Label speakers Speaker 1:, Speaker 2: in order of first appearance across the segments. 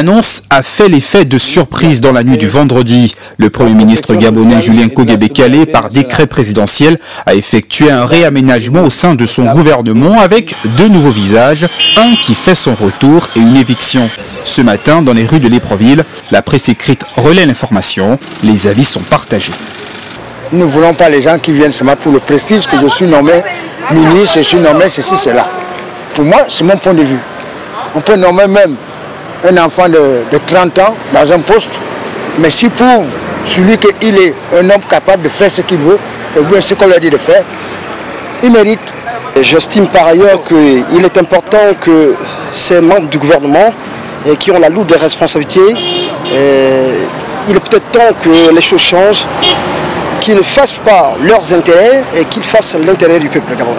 Speaker 1: L'annonce a fait l'effet de surprise dans la nuit du vendredi. Le Premier ministre gabonais Julien Kogebe par décret présidentiel, a effectué un réaménagement au sein de son gouvernement avec deux nouveaux visages, un qui fait son retour et une éviction. Ce matin, dans les rues de Lépreville, la presse écrite relaie l'information. Les avis sont partagés.
Speaker 2: Nous ne voulons pas les gens qui viennent seulement pour le prestige que je suis nommé ministre, je suis nommé ceci, cela. Pour moi, c'est mon point de vue. On peut nommer même un enfant de, 30 ans dans un poste, mais si pour celui qu'il est un homme capable de faire ce qu'il veut, ou bien ce qu'on lui a dit de faire, il mérite.
Speaker 3: J'estime par ailleurs qu'il est important que ces membres du gouvernement et qui ont la lourde responsabilité, il est peut-être temps que les choses changent, qu'ils ne fassent pas leurs intérêts et qu'ils fassent l'intérêt du peuple gabonais.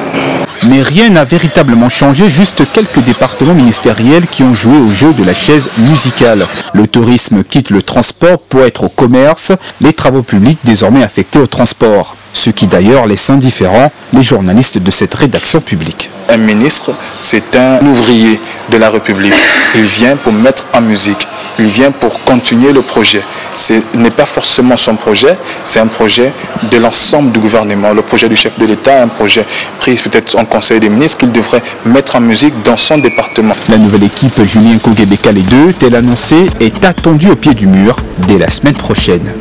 Speaker 1: Mais rien n'a véritablement changé, juste quelques départements ministériels qui ont joué au jeu de la chaise musicale. Le tourisme quitte le transport pour être au commerce, les travaux publics désormais affectés au transport. Ce qui d'ailleurs laisse indifférents les journalistes de cette rédaction publique.
Speaker 4: Un ministre, c'est un ouvrier de la République. Il vient pour mettre en musique, il vient pour continuer le projet. Ce n'est pas forcément son projet, c'est un projet de l'ensemble du gouvernement. Le projet du chef de l'État, un projet pris peut-être en Conseil des ministres qu'il devrait mettre en musique dans son département.
Speaker 1: La nouvelle équipe Julien Kogebeka les deux, tel annoncé, est attendue au pied du mur dès la semaine prochaine.